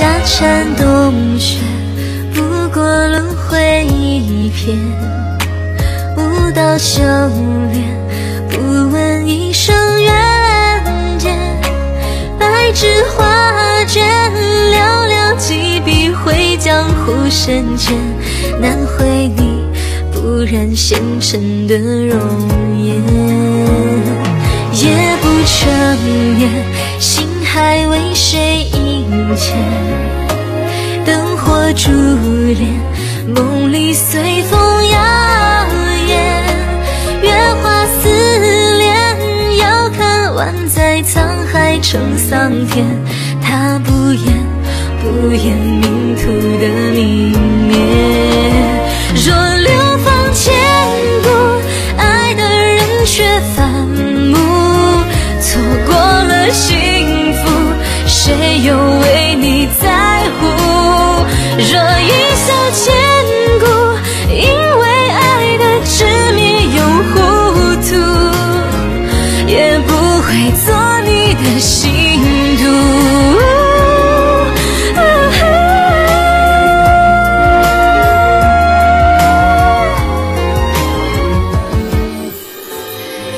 夏蝉冬雪，不过轮回一片。舞蹈修炼，不问一生缘劫。白纸画卷，寥寥几笔绘江湖深浅，难绘你不染纤尘的容颜。夜不成眠，心还为谁萦牵？灯火珠帘，梦里随风摇曳。月华似莲，遥看万载沧海成桑田。他不言，不言命途的泯有为你在乎？若一笑千古，因为爱的执迷又糊涂，也不会做你的心毒。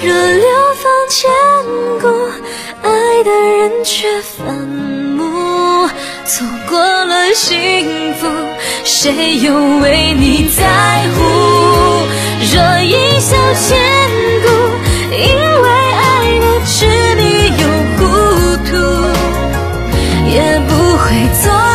若流芳千古，爱的人却反，错过了幸福，谁又为你在乎？若一笑千古，因为爱的痴迷又糊涂，也不会错。